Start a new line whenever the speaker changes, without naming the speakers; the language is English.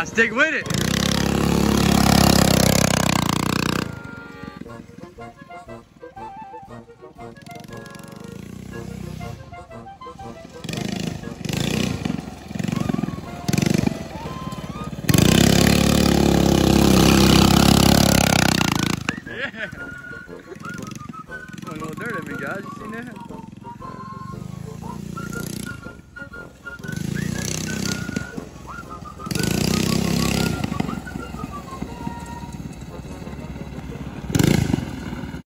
Nah, stick with it. Yeah. A little dirt at me, guys. You seen that?